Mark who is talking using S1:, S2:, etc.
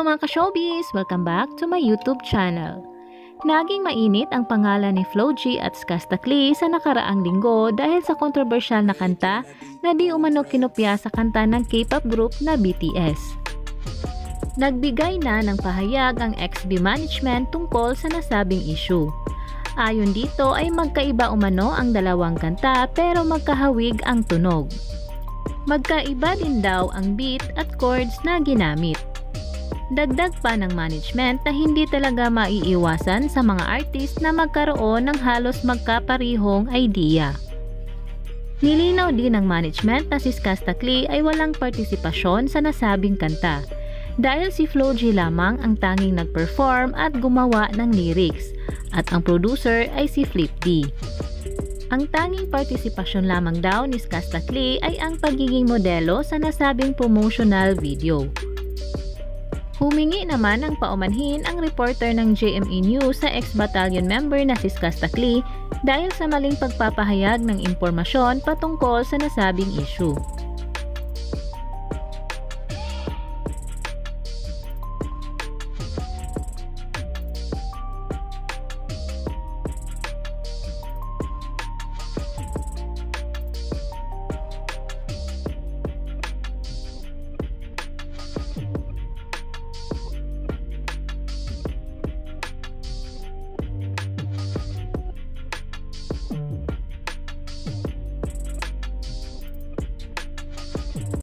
S1: mga ka-showbiz! Welcome back to my YouTube channel. Naging mainit ang pangalan ni Flo G at Skasta Klee sa nakaraang linggo dahil sa kontrobersyal na kanta na di umano kinopya sa kanta ng K-pop group na BTS. Nagbigay na ng pahayag ang XB management tungkol sa nasabing issue. Ayon dito ay magkaiba umano ang dalawang kanta pero magkahawig ang tunog. Magkaiba din daw ang beat at chords na ginamit. Dagdag pa ng management na hindi talaga maiiwasan sa mga artist na magkaroon ng halos magkaparihong idea. Nilinaw din ng management na si Skasta Klee ay walang partisipasyon sa nasabing kanta dahil si Flo G lamang ang tanging nag-perform at gumawa ng lyrics at ang producer ay si Flip D. Ang tanging partisipasyon lamang daw ni Skasta Klee ay ang pagiging modelo sa nasabing promotional video. Humingi naman ng paumanhin ang reporter ng JME News sa ex-battalion member na si Skasta Klee dahil sa maling pagpapahayag ng impormasyon patungkol sa nasabing issue.